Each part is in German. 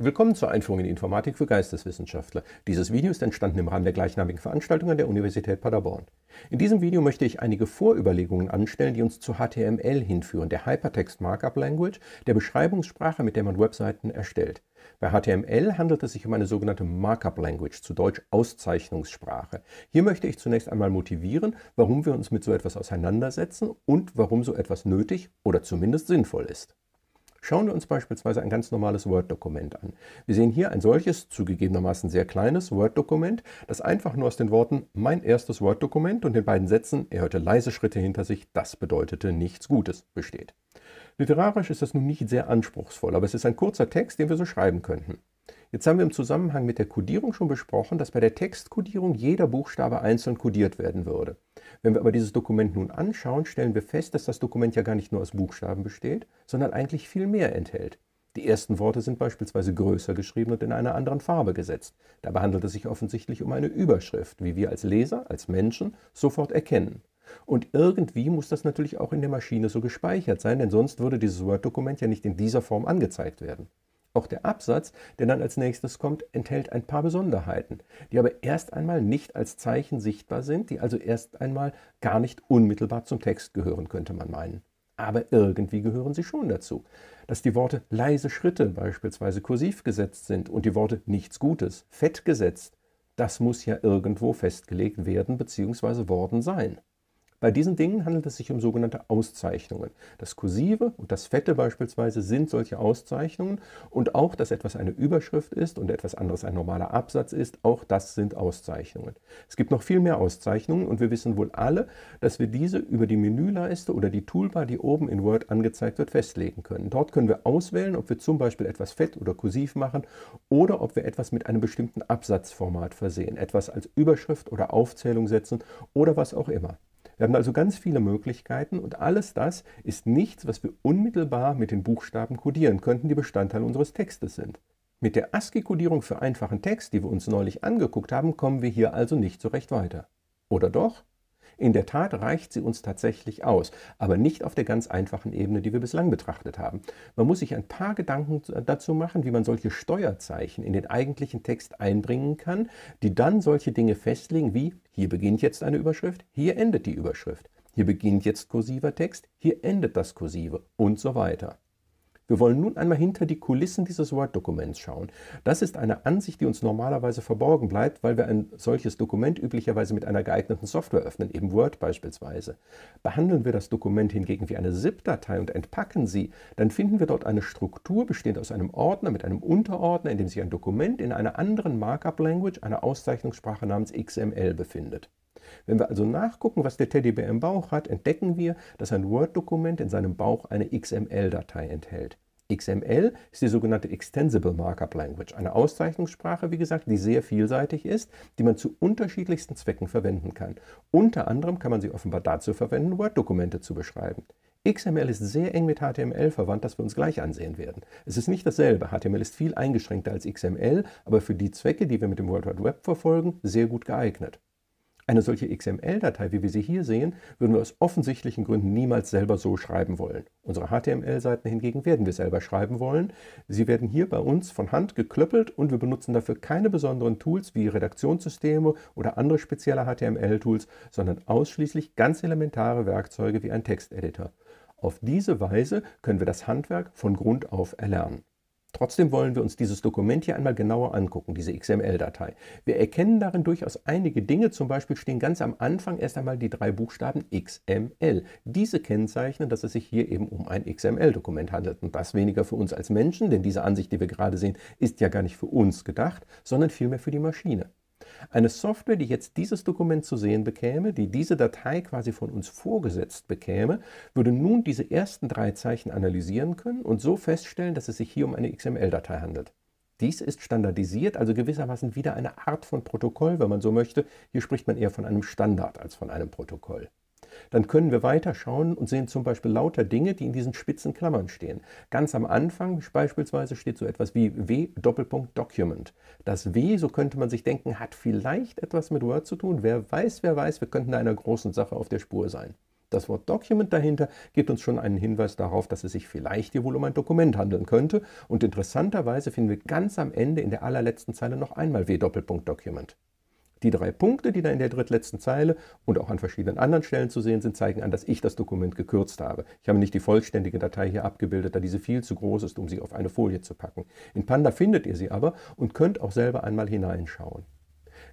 Willkommen zur Einführung in Informatik für Geisteswissenschaftler. Dieses Video ist entstanden im Rahmen der gleichnamigen Veranstaltung an der Universität Paderborn. In diesem Video möchte ich einige Vorüberlegungen anstellen, die uns zu HTML hinführen, der Hypertext Markup Language, der Beschreibungssprache, mit der man Webseiten erstellt. Bei HTML handelt es sich um eine sogenannte Markup Language, zu Deutsch Auszeichnungssprache. Hier möchte ich zunächst einmal motivieren, warum wir uns mit so etwas auseinandersetzen und warum so etwas nötig oder zumindest sinnvoll ist. Schauen wir uns beispielsweise ein ganz normales Word-Dokument an. Wir sehen hier ein solches, zugegebenermaßen sehr kleines Word-Dokument, das einfach nur aus den Worten mein erstes Word-Dokument und den beiden Sätzen er hörte leise Schritte hinter sich, das bedeutete nichts Gutes besteht. Literarisch ist das nun nicht sehr anspruchsvoll, aber es ist ein kurzer Text, den wir so schreiben könnten. Jetzt haben wir im Zusammenhang mit der Codierung schon besprochen, dass bei der Textcodierung jeder Buchstabe einzeln codiert werden würde. Wenn wir aber dieses Dokument nun anschauen, stellen wir fest, dass das Dokument ja gar nicht nur aus Buchstaben besteht, sondern eigentlich viel mehr enthält. Die ersten Worte sind beispielsweise größer geschrieben und in einer anderen Farbe gesetzt. Dabei handelt es sich offensichtlich um eine Überschrift, wie wir als Leser, als Menschen sofort erkennen. Und irgendwie muss das natürlich auch in der Maschine so gespeichert sein, denn sonst würde dieses Word-Dokument ja nicht in dieser Form angezeigt werden. Auch der Absatz, der dann als nächstes kommt, enthält ein paar Besonderheiten, die aber erst einmal nicht als Zeichen sichtbar sind, die also erst einmal gar nicht unmittelbar zum Text gehören, könnte man meinen. Aber irgendwie gehören sie schon dazu. Dass die Worte leise Schritte beispielsweise kursiv gesetzt sind und die Worte nichts Gutes fett gesetzt, das muss ja irgendwo festgelegt werden bzw. worden sein. Bei diesen Dingen handelt es sich um sogenannte Auszeichnungen. Das Kursive und das Fette beispielsweise sind solche Auszeichnungen und auch, dass etwas eine Überschrift ist und etwas anderes ein normaler Absatz ist, auch das sind Auszeichnungen. Es gibt noch viel mehr Auszeichnungen und wir wissen wohl alle, dass wir diese über die Menüleiste oder die Toolbar, die oben in Word angezeigt wird, festlegen können. Dort können wir auswählen, ob wir zum Beispiel etwas fett oder kursiv machen oder ob wir etwas mit einem bestimmten Absatzformat versehen, etwas als Überschrift oder Aufzählung setzen oder was auch immer. Wir haben also ganz viele Möglichkeiten und alles das ist nichts, was wir unmittelbar mit den Buchstaben kodieren könnten, die Bestandteil unseres Textes sind. Mit der ASCII-Kodierung für einfachen Text, die wir uns neulich angeguckt haben, kommen wir hier also nicht so recht weiter. Oder doch? In der Tat reicht sie uns tatsächlich aus, aber nicht auf der ganz einfachen Ebene, die wir bislang betrachtet haben. Man muss sich ein paar Gedanken dazu machen, wie man solche Steuerzeichen in den eigentlichen Text einbringen kann, die dann solche Dinge festlegen wie hier beginnt jetzt eine Überschrift, hier endet die Überschrift, hier beginnt jetzt kursiver Text, hier endet das Kursive und so weiter. Wir wollen nun einmal hinter die Kulissen dieses Word-Dokuments schauen. Das ist eine Ansicht, die uns normalerweise verborgen bleibt, weil wir ein solches Dokument üblicherweise mit einer geeigneten Software öffnen, eben Word beispielsweise. Behandeln wir das Dokument hingegen wie eine ZIP-Datei und entpacken sie, dann finden wir dort eine Struktur bestehend aus einem Ordner mit einem Unterordner, in dem sich ein Dokument in einer anderen Markup-Language, einer Auszeichnungssprache namens XML befindet. Wenn wir also nachgucken, was der Teddybär im Bauch hat, entdecken wir, dass ein Word-Dokument in seinem Bauch eine XML-Datei enthält. XML ist die sogenannte Extensible Markup Language, eine Auszeichnungssprache, wie gesagt, die sehr vielseitig ist, die man zu unterschiedlichsten Zwecken verwenden kann. Unter anderem kann man sie offenbar dazu verwenden, Word-Dokumente zu beschreiben. XML ist sehr eng mit HTML verwandt, das wir uns gleich ansehen werden. Es ist nicht dasselbe. HTML ist viel eingeschränkter als XML, aber für die Zwecke, die wir mit dem World Wide Web verfolgen, sehr gut geeignet. Eine solche XML-Datei, wie wir sie hier sehen, würden wir aus offensichtlichen Gründen niemals selber so schreiben wollen. Unsere HTML-Seiten hingegen werden wir selber schreiben wollen. Sie werden hier bei uns von Hand geklöppelt und wir benutzen dafür keine besonderen Tools wie Redaktionssysteme oder andere spezielle HTML-Tools, sondern ausschließlich ganz elementare Werkzeuge wie ein Texteditor. Auf diese Weise können wir das Handwerk von Grund auf erlernen. Trotzdem wollen wir uns dieses Dokument hier einmal genauer angucken, diese XML-Datei. Wir erkennen darin durchaus einige Dinge, zum Beispiel stehen ganz am Anfang erst einmal die drei Buchstaben XML. Diese kennzeichnen, dass es sich hier eben um ein XML-Dokument handelt. Und das weniger für uns als Menschen, denn diese Ansicht, die wir gerade sehen, ist ja gar nicht für uns gedacht, sondern vielmehr für die Maschine. Eine Software, die jetzt dieses Dokument zu sehen bekäme, die diese Datei quasi von uns vorgesetzt bekäme, würde nun diese ersten drei Zeichen analysieren können und so feststellen, dass es sich hier um eine XML-Datei handelt. Dies ist standardisiert, also gewissermaßen wieder eine Art von Protokoll, wenn man so möchte. Hier spricht man eher von einem Standard als von einem Protokoll. Dann können wir weiter schauen und sehen zum Beispiel lauter Dinge, die in diesen spitzen Klammern stehen. Ganz am Anfang beispielsweise steht so etwas wie W Doppelpunkt Document. Das W, so könnte man sich denken, hat vielleicht etwas mit Word zu tun. Wer weiß, wer weiß, wir könnten einer großen Sache auf der Spur sein. Das Wort Document dahinter gibt uns schon einen Hinweis darauf, dass es sich vielleicht hier wohl um ein Dokument handeln könnte. Und interessanterweise finden wir ganz am Ende in der allerletzten Zeile noch einmal W Doppelpunkt Document. Die drei Punkte, die da in der drittletzten Zeile und auch an verschiedenen anderen Stellen zu sehen sind, zeigen an, dass ich das Dokument gekürzt habe. Ich habe nicht die vollständige Datei hier abgebildet, da diese viel zu groß ist, um sie auf eine Folie zu packen. In Panda findet ihr sie aber und könnt auch selber einmal hineinschauen.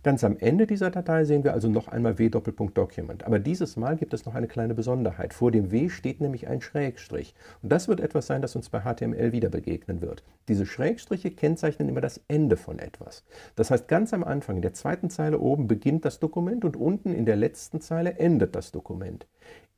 Ganz am Ende dieser Datei sehen wir also noch einmal w Document. Aber dieses Mal gibt es noch eine kleine Besonderheit. Vor dem W steht nämlich ein Schrägstrich. Und das wird etwas sein, das uns bei HTML wieder begegnen wird. Diese Schrägstriche kennzeichnen immer das Ende von etwas. Das heißt, ganz am Anfang, in der zweiten Zeile oben, beginnt das Dokument und unten in der letzten Zeile endet das Dokument.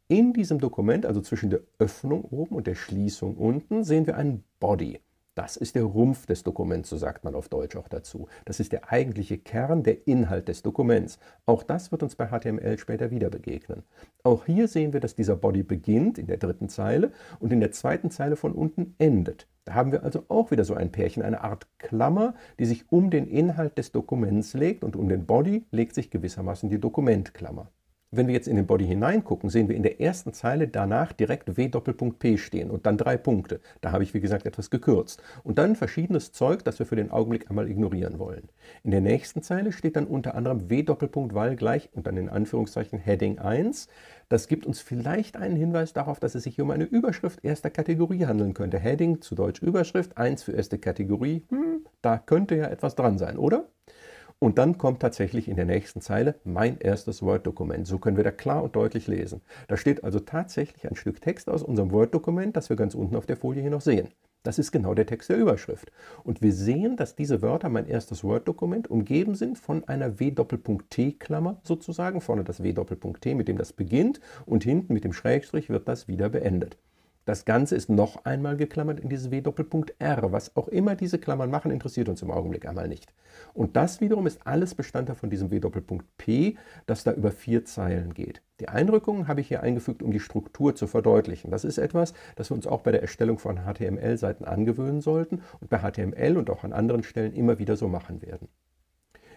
In diesem Dokument, also zwischen der Öffnung oben und der Schließung unten, sehen wir einen Body. Das ist der Rumpf des Dokuments, so sagt man auf Deutsch auch dazu. Das ist der eigentliche Kern, der Inhalt des Dokuments. Auch das wird uns bei HTML später wieder begegnen. Auch hier sehen wir, dass dieser Body beginnt in der dritten Zeile und in der zweiten Zeile von unten endet. Da haben wir also auch wieder so ein Pärchen, eine Art Klammer, die sich um den Inhalt des Dokuments legt und um den Body legt sich gewissermaßen die Dokumentklammer. Wenn wir jetzt in den Body hineingucken, sehen wir in der ersten Zeile danach direkt W Doppelpunkt P stehen und dann drei Punkte. Da habe ich, wie gesagt, etwas gekürzt. Und dann verschiedenes Zeug, das wir für den Augenblick einmal ignorieren wollen. In der nächsten Zeile steht dann unter anderem W Doppelpunkt Val gleich und dann in Anführungszeichen Heading 1. Das gibt uns vielleicht einen Hinweis darauf, dass es sich hier um eine Überschrift erster Kategorie handeln könnte. Heading zu Deutsch Überschrift, 1 für erste Kategorie. Hm, da könnte ja etwas dran sein, oder? Und dann kommt tatsächlich in der nächsten Zeile mein erstes Word-Dokument. So können wir da klar und deutlich lesen. Da steht also tatsächlich ein Stück Text aus unserem Word-Dokument, das wir ganz unten auf der Folie hier noch sehen. Das ist genau der Text der Überschrift. Und wir sehen, dass diese Wörter mein erstes Word-Dokument umgeben sind von einer W-T-Klammer sozusagen. Vorne das W-T, mit dem das beginnt und hinten mit dem Schrägstrich wird das wieder beendet. Das Ganze ist noch einmal geklammert in dieses W-R. Was auch immer diese Klammern machen, interessiert uns im Augenblick einmal nicht. Und das wiederum ist alles Bestandteil von diesem W-P, das da über vier Zeilen geht. Die Einrückungen habe ich hier eingefügt, um die Struktur zu verdeutlichen. Das ist etwas, das wir uns auch bei der Erstellung von HTML-Seiten angewöhnen sollten und bei HTML und auch an anderen Stellen immer wieder so machen werden.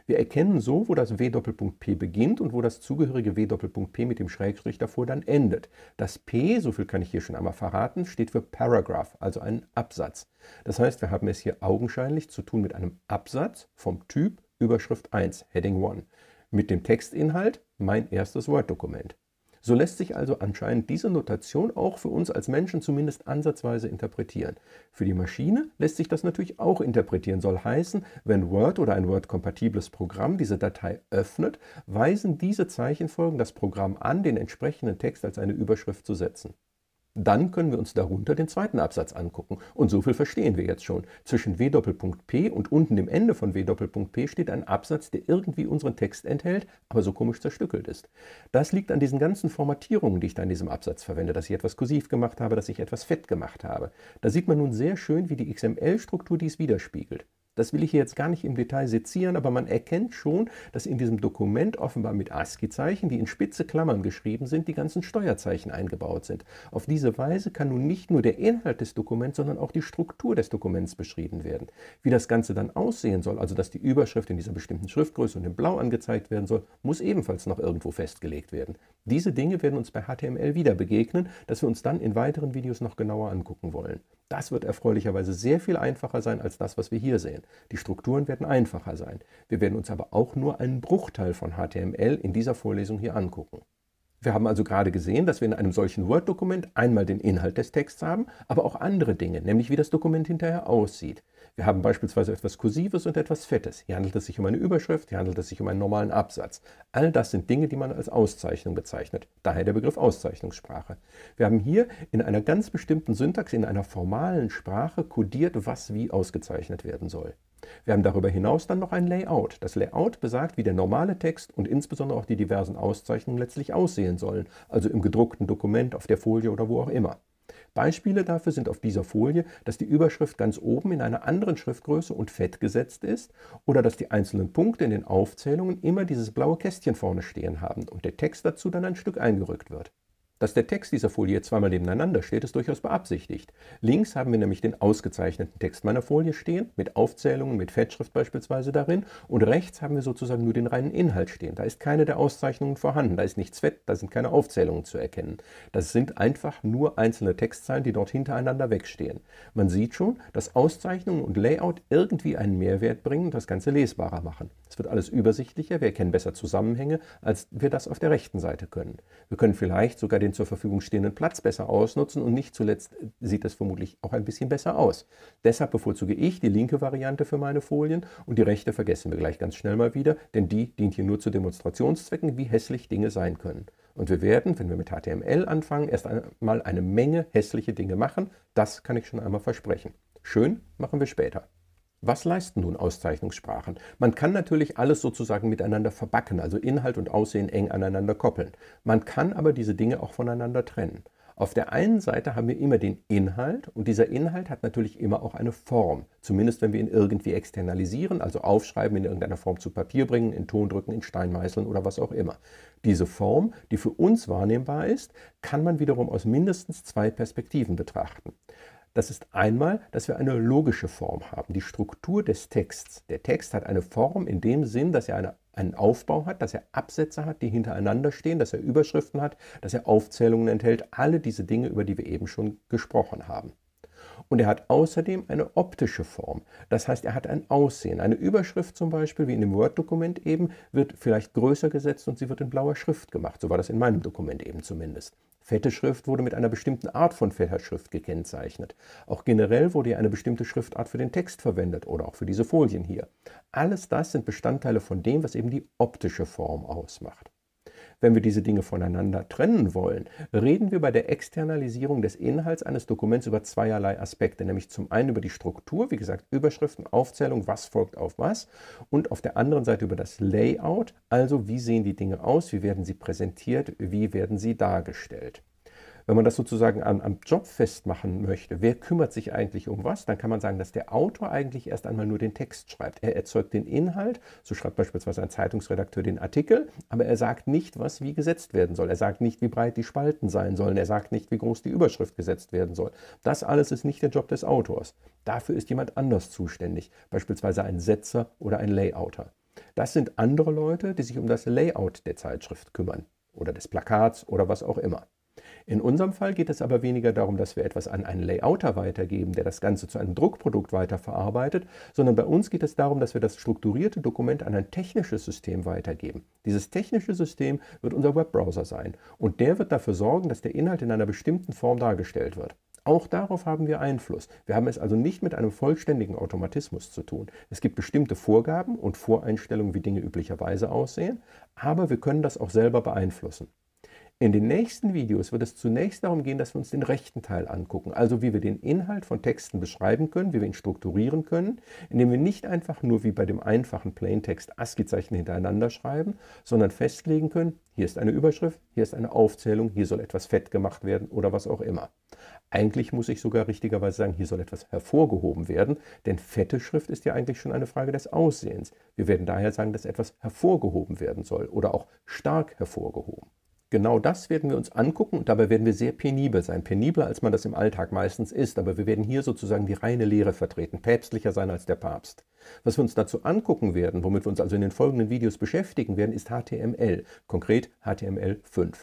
Wir erkennen so, wo das W-P beginnt und wo das zugehörige W-P mit dem Schrägstrich davor dann endet. Das P, so viel kann ich hier schon einmal verraten, steht für Paragraph, also einen Absatz. Das heißt, wir haben es hier augenscheinlich zu tun mit einem Absatz vom Typ Überschrift 1, Heading 1, mit dem Textinhalt mein erstes Word-Dokument. So lässt sich also anscheinend diese Notation auch für uns als Menschen zumindest ansatzweise interpretieren. Für die Maschine lässt sich das natürlich auch interpretieren, soll heißen, wenn Word oder ein Word-kompatibles Programm diese Datei öffnet, weisen diese Zeichenfolgen das Programm an, den entsprechenden Text als eine Überschrift zu setzen. Dann können wir uns darunter den zweiten Absatz angucken. Und so viel verstehen wir jetzt schon. Zwischen W.P und unten dem Ende von W.P steht ein Absatz, der irgendwie unseren Text enthält, aber so komisch zerstückelt ist. Das liegt an diesen ganzen Formatierungen, die ich da in diesem Absatz verwende, dass ich etwas kursiv gemacht habe, dass ich etwas fett gemacht habe. Da sieht man nun sehr schön, wie die XML-Struktur dies widerspiegelt. Das will ich hier jetzt gar nicht im Detail sezieren, aber man erkennt schon, dass in diesem Dokument offenbar mit ASCII-Zeichen, die in spitze Klammern geschrieben sind, die ganzen Steuerzeichen eingebaut sind. Auf diese Weise kann nun nicht nur der Inhalt des Dokuments, sondern auch die Struktur des Dokuments beschrieben werden. Wie das Ganze dann aussehen soll, also dass die Überschrift in dieser bestimmten Schriftgröße und in Blau angezeigt werden soll, muss ebenfalls noch irgendwo festgelegt werden. Diese Dinge werden uns bei HTML wieder begegnen, das wir uns dann in weiteren Videos noch genauer angucken wollen. Das wird erfreulicherweise sehr viel einfacher sein als das, was wir hier sehen. Die Strukturen werden einfacher sein. Wir werden uns aber auch nur einen Bruchteil von HTML in dieser Vorlesung hier angucken. Wir haben also gerade gesehen, dass wir in einem solchen Word-Dokument einmal den Inhalt des Texts haben, aber auch andere Dinge, nämlich wie das Dokument hinterher aussieht. Wir haben beispielsweise etwas Kursives und etwas Fettes. Hier handelt es sich um eine Überschrift, hier handelt es sich um einen normalen Absatz. All das sind Dinge, die man als Auszeichnung bezeichnet. Daher der Begriff Auszeichnungssprache. Wir haben hier in einer ganz bestimmten Syntax, in einer formalen Sprache kodiert, was wie ausgezeichnet werden soll. Wir haben darüber hinaus dann noch ein Layout. Das Layout besagt, wie der normale Text und insbesondere auch die diversen Auszeichnungen letztlich aussehen sollen, also im gedruckten Dokument, auf der Folie oder wo auch immer. Beispiele dafür sind auf dieser Folie, dass die Überschrift ganz oben in einer anderen Schriftgröße und fett gesetzt ist oder dass die einzelnen Punkte in den Aufzählungen immer dieses blaue Kästchen vorne stehen haben und der Text dazu dann ein Stück eingerückt wird. Dass der Text dieser Folie zweimal nebeneinander steht, ist durchaus beabsichtigt. Links haben wir nämlich den ausgezeichneten Text meiner Folie stehen, mit Aufzählungen, mit Fettschrift beispielsweise darin, und rechts haben wir sozusagen nur den reinen Inhalt stehen. Da ist keine der Auszeichnungen vorhanden, da ist nichts Fett, da sind keine Aufzählungen zu erkennen. Das sind einfach nur einzelne Textzeilen, die dort hintereinander wegstehen. Man sieht schon, dass Auszeichnungen und Layout irgendwie einen Mehrwert bringen und das Ganze lesbarer machen. Es wird alles übersichtlicher, wir erkennen besser Zusammenhänge, als wir das auf der rechten Seite können. Wir können vielleicht sogar den den zur Verfügung stehenden Platz besser ausnutzen und nicht zuletzt sieht es vermutlich auch ein bisschen besser aus. Deshalb bevorzuge ich die linke Variante für meine Folien und die rechte vergessen wir gleich ganz schnell mal wieder, denn die dient hier nur zu Demonstrationszwecken, wie hässlich Dinge sein können. Und wir werden, wenn wir mit HTML anfangen, erst einmal eine Menge hässliche Dinge machen. Das kann ich schon einmal versprechen. Schön machen wir später. Was leisten nun Auszeichnungssprachen? Man kann natürlich alles sozusagen miteinander verbacken, also Inhalt und Aussehen eng aneinander koppeln. Man kann aber diese Dinge auch voneinander trennen. Auf der einen Seite haben wir immer den Inhalt und dieser Inhalt hat natürlich immer auch eine Form. Zumindest wenn wir ihn irgendwie externalisieren, also aufschreiben, in irgendeiner Form zu Papier bringen, in Ton drücken, in Stein meißeln oder was auch immer. Diese Form, die für uns wahrnehmbar ist, kann man wiederum aus mindestens zwei Perspektiven betrachten. Das ist einmal, dass wir eine logische Form haben, die Struktur des Texts. Der Text hat eine Form in dem Sinn, dass er eine, einen Aufbau hat, dass er Absätze hat, die hintereinander stehen, dass er Überschriften hat, dass er Aufzählungen enthält, alle diese Dinge, über die wir eben schon gesprochen haben. Und er hat außerdem eine optische Form. Das heißt, er hat ein Aussehen. Eine Überschrift zum Beispiel, wie in dem Word-Dokument eben, wird vielleicht größer gesetzt und sie wird in blauer Schrift gemacht. So war das in meinem Dokument eben zumindest. Fette Schrift wurde mit einer bestimmten Art von fetter gekennzeichnet. Auch generell wurde ja eine bestimmte Schriftart für den Text verwendet oder auch für diese Folien hier. Alles das sind Bestandteile von dem, was eben die optische Form ausmacht. Wenn wir diese Dinge voneinander trennen wollen, reden wir bei der Externalisierung des Inhalts eines Dokuments über zweierlei Aspekte, nämlich zum einen über die Struktur, wie gesagt, Überschriften, Aufzählung, was folgt auf was, und auf der anderen Seite über das Layout, also wie sehen die Dinge aus, wie werden sie präsentiert, wie werden sie dargestellt. Wenn man das sozusagen am, am, Job festmachen möchte, wer kümmert sich eigentlich um was, dann kann man sagen, dass der Autor eigentlich erst einmal nur den Text schreibt. Er erzeugt den Inhalt, so schreibt beispielsweise ein Zeitungsredakteur den Artikel, aber er sagt nicht, was wie gesetzt werden soll. Er sagt nicht, wie breit die Spalten sein sollen. Er sagt nicht, wie groß die Überschrift gesetzt werden soll. Das alles ist nicht der Job des Autors. Dafür ist jemand anders zuständig, beispielsweise ein Setzer oder ein Layouter. Das sind andere Leute, die sich um das Layout der Zeitschrift kümmern oder des Plakats oder was auch immer. In unserem Fall geht es aber weniger darum, dass wir etwas an einen Layouter weitergeben, der das Ganze zu einem Druckprodukt weiterverarbeitet, sondern bei uns geht es darum, dass wir das strukturierte Dokument an ein technisches System weitergeben. Dieses technische System wird unser Webbrowser sein und der wird dafür sorgen, dass der Inhalt in einer bestimmten Form dargestellt wird. Auch darauf haben wir Einfluss. Wir haben es also nicht mit einem vollständigen Automatismus zu tun. Es gibt bestimmte Vorgaben und Voreinstellungen, wie Dinge üblicherweise aussehen, aber wir können das auch selber beeinflussen. In den nächsten Videos wird es zunächst darum gehen, dass wir uns den rechten Teil angucken, also wie wir den Inhalt von Texten beschreiben können, wie wir ihn strukturieren können, indem wir nicht einfach nur wie bei dem einfachen Plaintext ASCII-Zeichen hintereinander schreiben, sondern festlegen können, hier ist eine Überschrift, hier ist eine Aufzählung, hier soll etwas fett gemacht werden oder was auch immer. Eigentlich muss ich sogar richtigerweise sagen, hier soll etwas hervorgehoben werden, denn fette Schrift ist ja eigentlich schon eine Frage des Aussehens. Wir werden daher sagen, dass etwas hervorgehoben werden soll oder auch stark hervorgehoben. Genau das werden wir uns angucken und dabei werden wir sehr penibel sein. Penibler, als man das im Alltag meistens ist. Aber wir werden hier sozusagen die reine Lehre vertreten, päpstlicher sein als der Papst. Was wir uns dazu angucken werden, womit wir uns also in den folgenden Videos beschäftigen werden, ist HTML, konkret HTML5.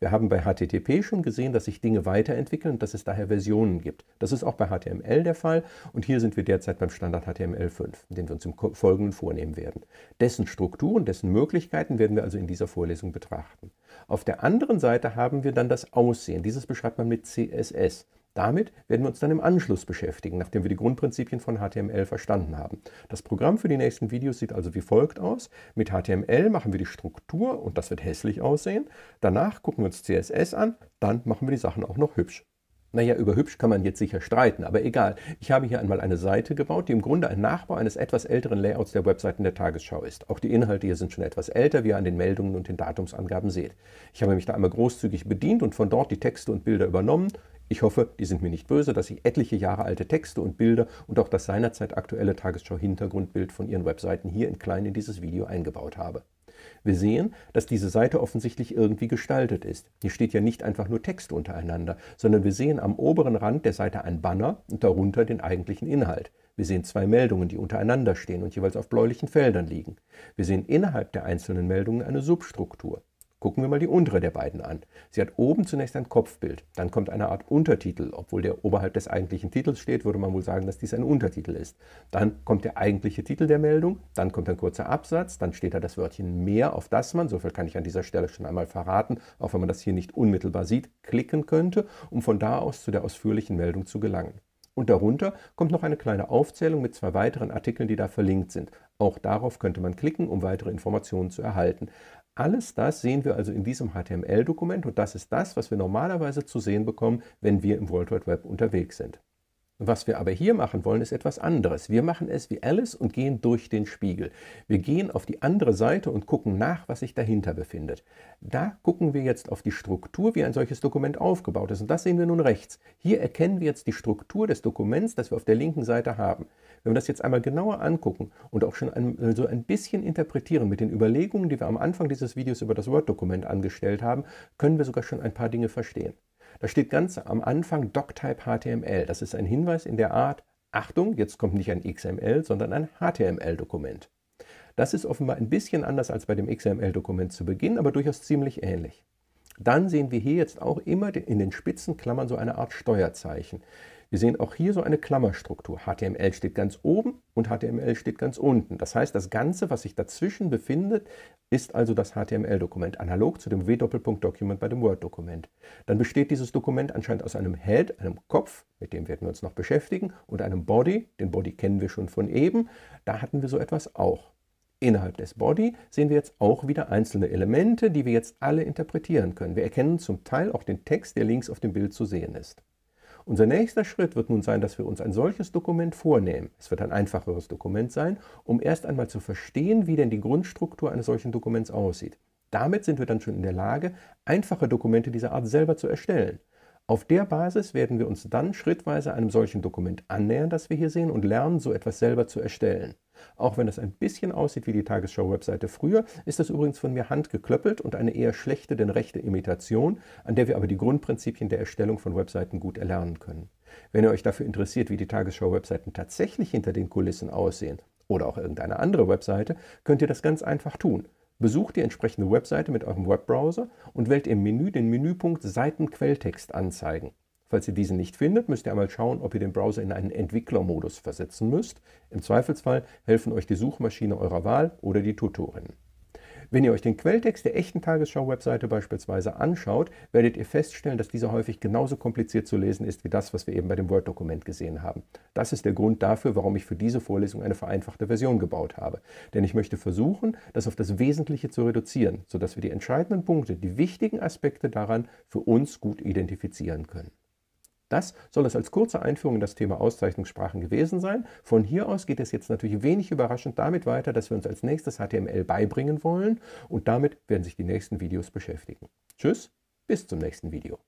Wir haben bei HTTP schon gesehen, dass sich Dinge weiterentwickeln und dass es daher Versionen gibt. Das ist auch bei HTML der Fall und hier sind wir derzeit beim Standard HTML5, den wir uns im Folgenden vornehmen werden. Dessen Strukturen, dessen Möglichkeiten werden wir also in dieser Vorlesung betrachten. Auf der anderen Seite haben wir dann das Aussehen. Dieses beschreibt man mit CSS. Damit werden wir uns dann im Anschluss beschäftigen, nachdem wir die Grundprinzipien von HTML verstanden haben. Das Programm für die nächsten Videos sieht also wie folgt aus. Mit HTML machen wir die Struktur und das wird hässlich aussehen. Danach gucken wir uns CSS an, dann machen wir die Sachen auch noch hübsch. Naja, über hübsch kann man jetzt sicher streiten, aber egal. Ich habe hier einmal eine Seite gebaut, die im Grunde ein Nachbau eines etwas älteren Layouts der Webseiten der Tagesschau ist. Auch die Inhalte hier sind schon etwas älter, wie ihr an den Meldungen und den Datumsangaben seht. Ich habe mich da einmal großzügig bedient und von dort die Texte und Bilder übernommen. Ich hoffe, die sind mir nicht böse, dass ich etliche Jahre alte Texte und Bilder und auch das seinerzeit aktuelle Tagesschau-Hintergrundbild von ihren Webseiten hier in klein in dieses Video eingebaut habe. Wir sehen, dass diese Seite offensichtlich irgendwie gestaltet ist. Hier steht ja nicht einfach nur Text untereinander, sondern wir sehen am oberen Rand der Seite ein Banner und darunter den eigentlichen Inhalt. Wir sehen zwei Meldungen, die untereinander stehen und jeweils auf bläulichen Feldern liegen. Wir sehen innerhalb der einzelnen Meldungen eine Substruktur. Gucken wir mal die untere der beiden an. Sie hat oben zunächst ein Kopfbild, dann kommt eine Art Untertitel. Obwohl der oberhalb des eigentlichen Titels steht, würde man wohl sagen, dass dies ein Untertitel ist. Dann kommt der eigentliche Titel der Meldung, dann kommt ein kurzer Absatz, dann steht da das Wörtchen mehr, auf das man, so viel kann ich an dieser Stelle schon einmal verraten, auch wenn man das hier nicht unmittelbar sieht, klicken könnte, um von da aus zu der ausführlichen Meldung zu gelangen. Und darunter kommt noch eine kleine Aufzählung mit zwei weiteren Artikeln, die da verlinkt sind. Auch darauf könnte man klicken, um weitere Informationen zu erhalten. Alles das sehen wir also in diesem HTML-Dokument und das ist das, was wir normalerweise zu sehen bekommen, wenn wir im World Wide Web unterwegs sind. Was wir aber hier machen wollen, ist etwas anderes. Wir machen es wie Alice und gehen durch den Spiegel. Wir gehen auf die andere Seite und gucken nach, was sich dahinter befindet. Da gucken wir jetzt auf die Struktur, wie ein solches Dokument aufgebaut ist. Und das sehen wir nun rechts. Hier erkennen wir jetzt die Struktur des Dokuments, das wir auf der linken Seite haben. Wenn wir das jetzt einmal genauer angucken und auch schon ein, so ein bisschen interpretieren mit den Überlegungen, die wir am Anfang dieses Videos über das Word-Dokument angestellt haben, können wir sogar schon ein paar Dinge verstehen. Da steht ganz am Anfang Doctype HTML. Das ist ein Hinweis in der Art, Achtung, jetzt kommt nicht ein XML, sondern ein HTML-Dokument. Das ist offenbar ein bisschen anders als bei dem XML-Dokument zu Beginn, aber durchaus ziemlich ähnlich. Dann sehen wir hier jetzt auch immer in den Spitzenklammern so eine Art Steuerzeichen. Wir sehen auch hier so eine Klammerstruktur. HTML steht ganz oben und HTML steht ganz unten. Das heißt, das Ganze, was sich dazwischen befindet, ist also das HTML-Dokument, analog zu dem W-Doppelpunkt-Document bei dem Word-Dokument. Dann besteht dieses Dokument anscheinend aus einem Head, einem Kopf, mit dem werden wir uns noch beschäftigen, und einem Body. Den Body kennen wir schon von eben. Da hatten wir so etwas auch. Innerhalb des Body sehen wir jetzt auch wieder einzelne Elemente, die wir jetzt alle interpretieren können. Wir erkennen zum Teil auch den Text, der links auf dem Bild zu sehen ist. Unser nächster Schritt wird nun sein, dass wir uns ein solches Dokument vornehmen. Es wird ein einfacheres Dokument sein, um erst einmal zu verstehen, wie denn die Grundstruktur eines solchen Dokuments aussieht. Damit sind wir dann schon in der Lage, einfache Dokumente dieser Art selber zu erstellen. Auf der Basis werden wir uns dann schrittweise einem solchen Dokument annähern, das wir hier sehen, und lernen, so etwas selber zu erstellen. Auch wenn es ein bisschen aussieht wie die Tagesschau-Webseite früher, ist das übrigens von mir handgeklöppelt und eine eher schlechte denn rechte Imitation, an der wir aber die Grundprinzipien der Erstellung von Webseiten gut erlernen können. Wenn ihr euch dafür interessiert, wie die Tagesschau-Webseiten tatsächlich hinter den Kulissen aussehen oder auch irgendeine andere Webseite, könnt ihr das ganz einfach tun. Besucht die entsprechende Webseite mit eurem Webbrowser und wählt im Menü den Menüpunkt Seitenquelltext anzeigen. Falls ihr diesen nicht findet, müsst ihr einmal schauen, ob ihr den Browser in einen Entwicklermodus versetzen müsst. Im Zweifelsfall helfen euch die Suchmaschine eurer Wahl oder die Tutorinnen. Wenn ihr euch den Quelltext der echten Tagesschau-Webseite beispielsweise anschaut, werdet ihr feststellen, dass dieser häufig genauso kompliziert zu lesen ist wie das, was wir eben bei dem Word-Dokument gesehen haben. Das ist der Grund dafür, warum ich für diese Vorlesung eine vereinfachte Version gebaut habe. Denn ich möchte versuchen, das auf das Wesentliche zu reduzieren, sodass wir die entscheidenden Punkte, die wichtigen Aspekte daran für uns gut identifizieren können. Das soll es als kurze Einführung in das Thema Auszeichnungssprachen gewesen sein. Von hier aus geht es jetzt natürlich wenig überraschend damit weiter, dass wir uns als nächstes HTML beibringen wollen und damit werden sich die nächsten Videos beschäftigen. Tschüss, bis zum nächsten Video.